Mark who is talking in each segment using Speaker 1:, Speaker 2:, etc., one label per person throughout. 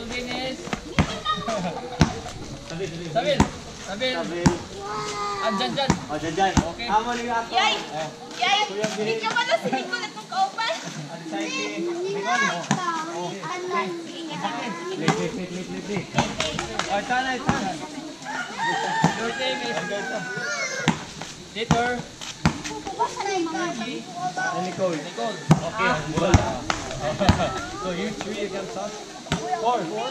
Speaker 1: Uncle Dennis. Sabil. Sabil. Andyan dyan.
Speaker 2: O, dyan, dyan.
Speaker 1: Okay.
Speaker 2: Amo ni ako.
Speaker 3: Yay! Yay! Hindi ka pala si Nicole at mong kaupan.
Speaker 2: O, sana, sana.
Speaker 1: Your name is Dieter
Speaker 2: Nicole.
Speaker 1: Nicole.
Speaker 2: Okay. so, you three against us?
Speaker 1: Four. Four.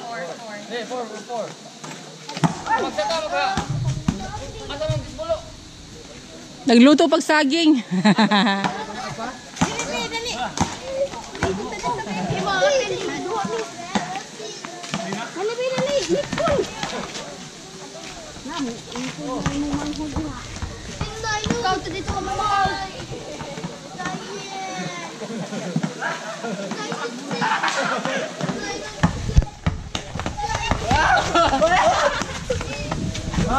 Speaker 1: Hindi, four. Four. Four. Magsaka mo ka. Asa mong bulo?
Speaker 4: Nagluto pag saging.
Speaker 3: Dali, dali, dali. Imo, dali. Dali, dali, dali. Nicole. Ikaw, dito ka mamahal.
Speaker 4: oh!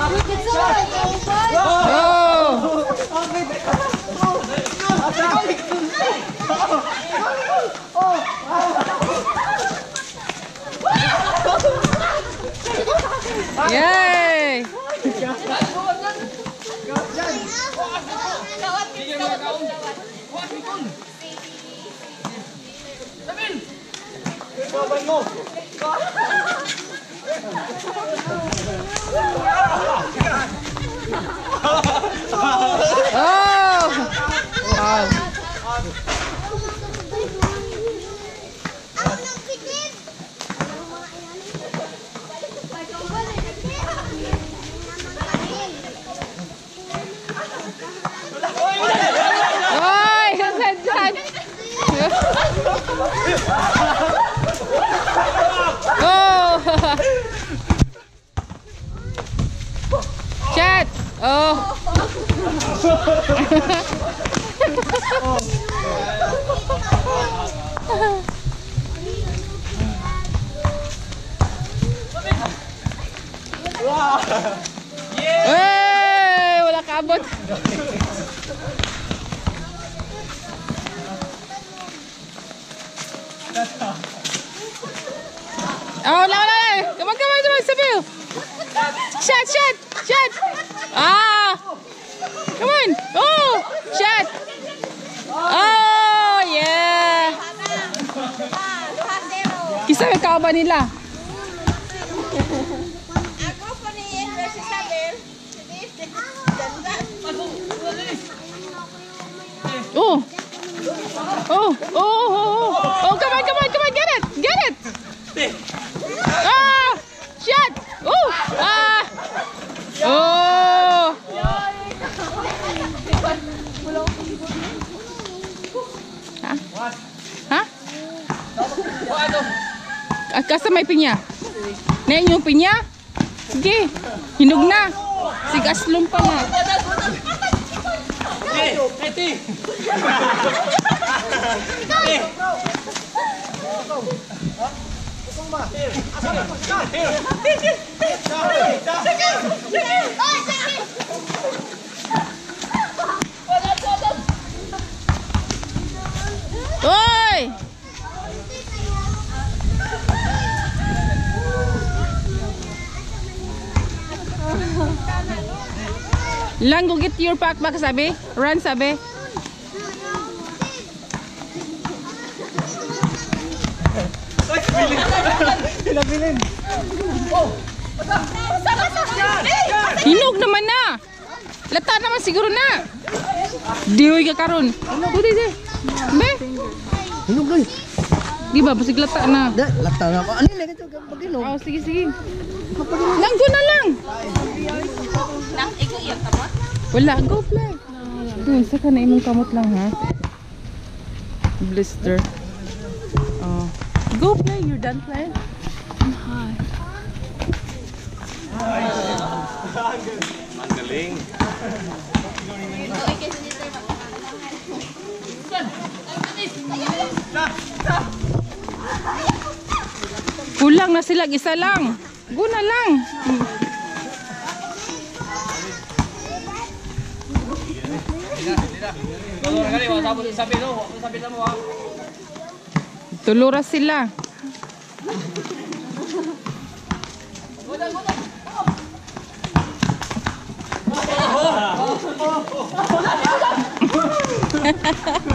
Speaker 4: Yay!
Speaker 1: Sabil.
Speaker 4: Oh! Wow. Oy! Saan dyan? Oh! Chat! Oh! Hey! Wala kaabot. Oh, wala, wala, wala. Come on, come on, come shot. Ah! Come on. Oh! Shot. Oh, yeah. Kisa may kaaba nila.
Speaker 3: Ako.
Speaker 4: Oh, oh, oh, oh. Oh, come on, come on, Kasa may pinya. Na yung pinya? Sige. Hinog na. Sigaslong pa na. Oi! Lang, go get your pack back, sabi. Run, sabi. Hinog naman na. Lata naman siguro na. Dihoy ka karon. Buti di.
Speaker 2: Hinog doy.
Speaker 4: Di ba basig lata na.
Speaker 2: Da, lata na pa. Ano lagi ito? Pag-inog.
Speaker 4: Oh, sige sige. Langgo na lang.
Speaker 3: Nang ikaw iya ka mo?
Speaker 4: Wala, go play. Hmm, saka na imong kamot lang ha. Blister. Oh. Go play, you're done playing. Hi.
Speaker 2: Galing.
Speaker 4: Kulang na sila, isa lang. Go na lang. Hmm.
Speaker 1: Tulong kali, wala sabot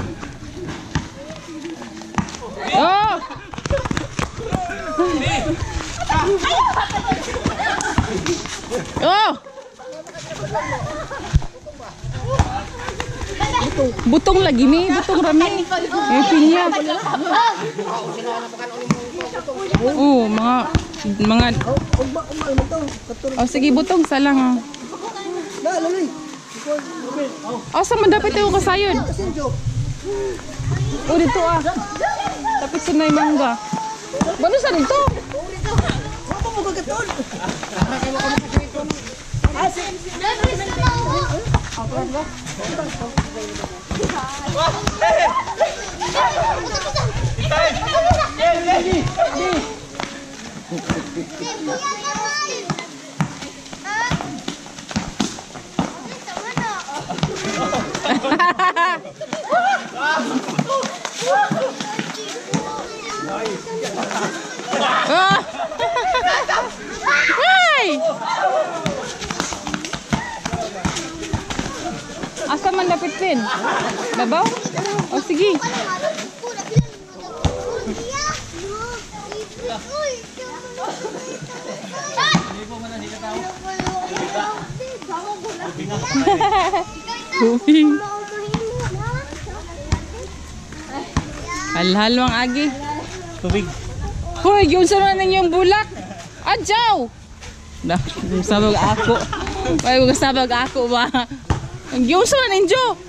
Speaker 4: Oh! Butong lagi ni, butong rami. Eh, pinya. Oh, mga mga Oh, sige butong salang ah. Oh, sa man dapat yung kasayod. Oh, dito ah. Tapos sunay mangga. Bano sa dito? 来先先别别
Speaker 3: 别别别别
Speaker 5: 别别别别别别别别别别别别别
Speaker 4: Pin? Babaw? O sige. Hubing. Halhalo ang agi.
Speaker 2: Tubig.
Speaker 4: Hoy, yun sa na ninyong bulak. Adjaw! Na, sabag ako. Ay, huwag sabag ako ba? Ang yun sa na ninyo.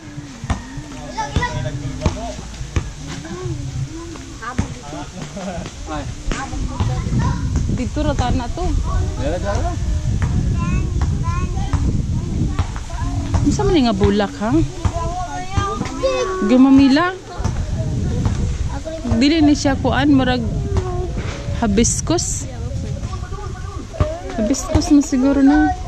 Speaker 4: Dito ra ta na to.
Speaker 2: Meron dyan.
Speaker 4: Unsa man nga bulak ha? Gumamila. Dili ni siya kuan murag hibiscus. Hibiscus mo siguro na.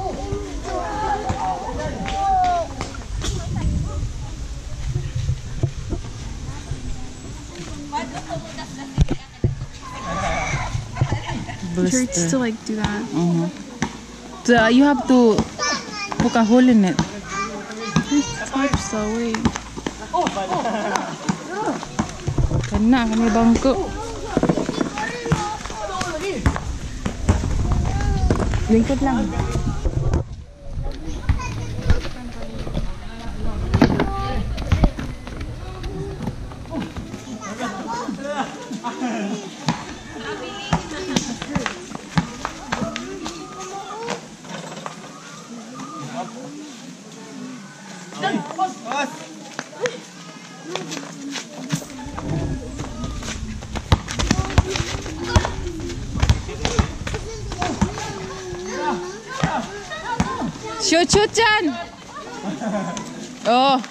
Speaker 6: Hurts to like do that.
Speaker 4: Mhm. So, you have to poke a hole in it.
Speaker 6: So wait.
Speaker 4: Kana kami bangko. Lingkod lang. Shoot! Oh.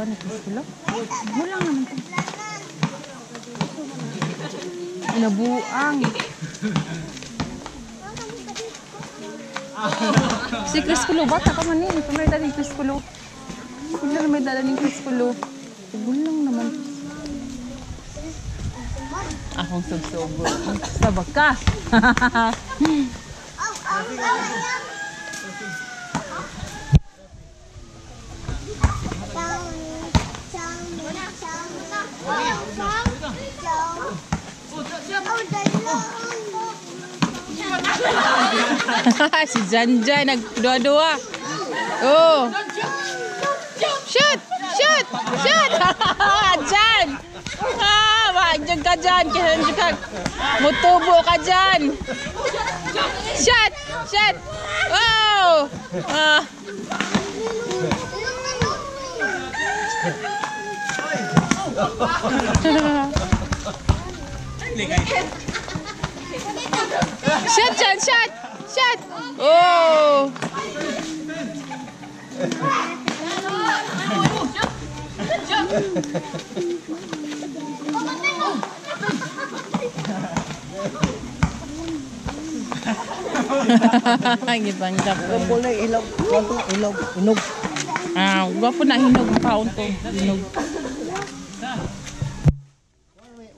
Speaker 4: Ang asawa ni Kriskulo. Wala naman. Inabuang. si Kriskulo, bata ka man eh. May dala ni Kriskulo. Wala na may dala ni Kriskulo. Gulang naman. Akong subsobo. Sa baka. si Janjay nagdua-dua. Oh. Shoot! Shoot! Shoot! Jan! Ah, magjag ka dyan. Kaya ka. Mutubo ka dyan. Shot! Shot! Wow! Ah. Shot, Jan! Shot! Shot! Oh! Gipanggap ko.
Speaker 5: Wala ilaw. Wala ilaw. Inog.
Speaker 4: Ah, gwapo na hinog paon to. Hinog.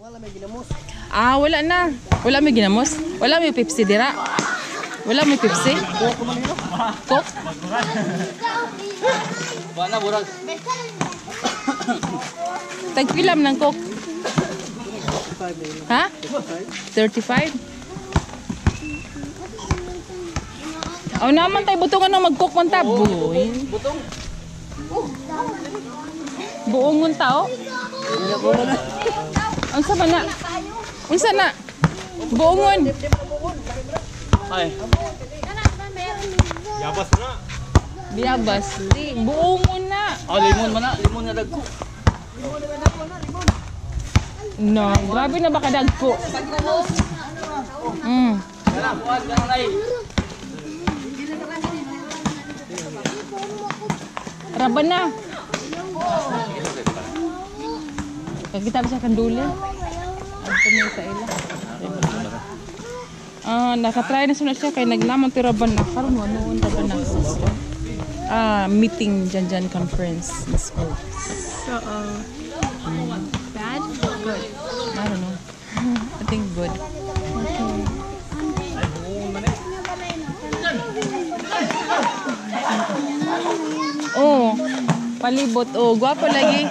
Speaker 5: Wala may ginamos.
Speaker 4: Ah, wala na. Wala may ginamos. Wala may Pepsi dira. Wala may Pepsi. Coke.
Speaker 1: Ba na, burag.
Speaker 4: Tagpilam ng Coke. Ha? 35? Oh, naman tayo butungan ng mag-coke man ta. Buoy.
Speaker 1: Butong.
Speaker 4: Buongon tao. Unsa ba na? Unsa na? Buongon.
Speaker 1: Ay.
Speaker 4: Biabas. Di, buongon na.
Speaker 1: Oh, limon man na. Limon na dagko.
Speaker 4: No, grabe na ba kadagko? Mm.
Speaker 1: Kana, buwan ka na
Speaker 4: Raban na. Siya kanduli? Ang tumay sa ila. Ah, nakatry na sunod siya kay naglamon ti raban na karon mo noon raban na. Ah, meeting dyan dyan conference in school.
Speaker 6: So, uh, bad? Good.
Speaker 4: I don't know. I think good. Oh, palibot. Oh, gwapo lagi.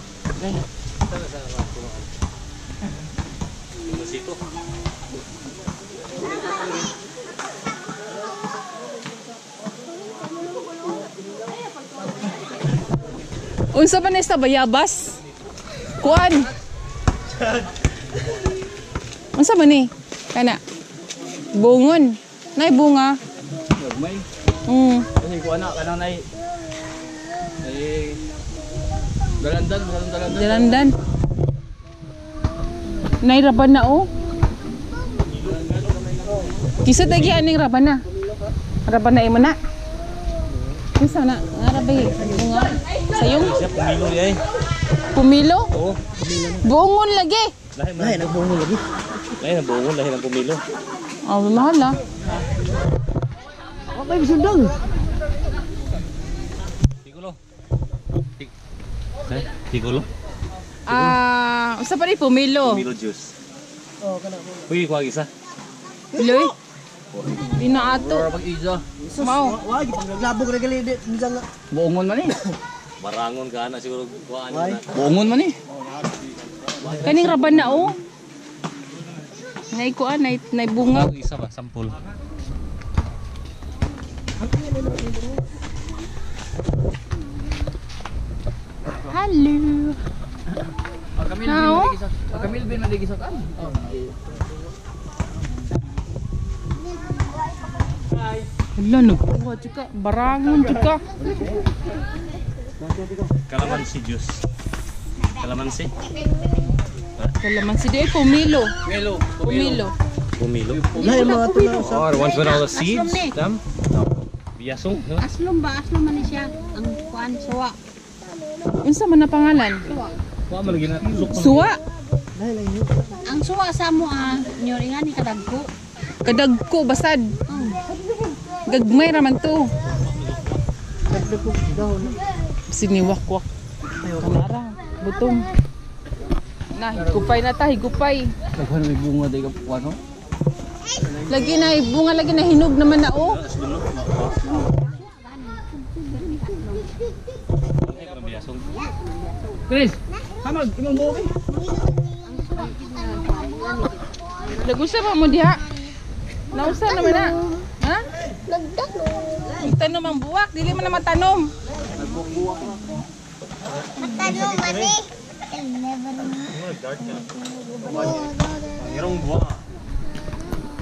Speaker 2: Masito.
Speaker 4: unsa ba na sa bayabas? Kuan. Unsa ba ni? Kana. Bungon. Nay bunga.
Speaker 1: Gagmay.
Speaker 4: Mm.
Speaker 1: Kasi ko anak kanang nay. Dalandan, dalandan, dalandan.
Speaker 4: Nay raban na oh. Kisa tagi aning raban na. Raban na imo na. Kisa na, nga rabay bunga. Sayong
Speaker 2: Siya pumilo niya eh.
Speaker 4: pumilo.
Speaker 2: Oo.
Speaker 4: Bungon lagi.
Speaker 2: Lahi.
Speaker 5: Lahi nagbungo lagi.
Speaker 2: Lahi na bungon, lahi ng pumilo.
Speaker 4: Oh, mahala.
Speaker 5: Okay, bisundang.
Speaker 2: Tikulo.
Speaker 4: Ah, usa pa rin pumilo.
Speaker 2: Pumilo juice. Uy, kuha isa.
Speaker 4: Loy. Ina ato.
Speaker 1: Ora pag isa.
Speaker 4: Mau.
Speaker 5: Wala, pag naglabog na gali, di, minsan nga.
Speaker 1: Buongon man eh.
Speaker 2: Barangon ka na siguro kuhaan na.
Speaker 1: Buongon man eh.
Speaker 4: Kaning raban na oh. Nay kuan, nay, nay bunga.
Speaker 2: Isa ba, sampol.
Speaker 4: Hello.
Speaker 1: Pag Camille bin
Speaker 4: Tao?
Speaker 1: maligisa. Pag Camille bin maligisa kan. Oh.
Speaker 4: Hala, nagkuha juga. Barangon juga.
Speaker 2: Kalamansi juice. Kalamansi.
Speaker 4: Kalaman si Doy, pumilo.
Speaker 1: Melo.
Speaker 4: Pumilo.
Speaker 2: Pumilo.
Speaker 5: Lahi mga na sa.
Speaker 2: The ones with all the seeds, them. Biyasong, no?
Speaker 3: Aslom ba? Aslom man siya. Ang kuan suwa.
Speaker 4: Unsa man na pangalan?
Speaker 2: Kuha mo lagi na.
Speaker 4: Suwa.
Speaker 3: Ang suwa sa mo ah, nyoringan ni kadagko.
Speaker 4: Kadagko, basad. Gagmay raman to.
Speaker 5: Nagdagdag dahon.
Speaker 4: Siniwakwak. Kanara, butong. Na, higupay na ta, higupay.
Speaker 1: Kaghan may bunga day ka.
Speaker 4: Lagi na, bunga lagi na hinog naman na oh.
Speaker 2: Biyasong.
Speaker 1: Chris, hamag imong eh.
Speaker 4: Nagusa pa mo diha. Nausa naman na. Ha?
Speaker 2: Nagtanong.
Speaker 4: Tanom ang buwak, dili man na matanom.
Speaker 2: Matanong, mani.
Speaker 7: Irong buwa.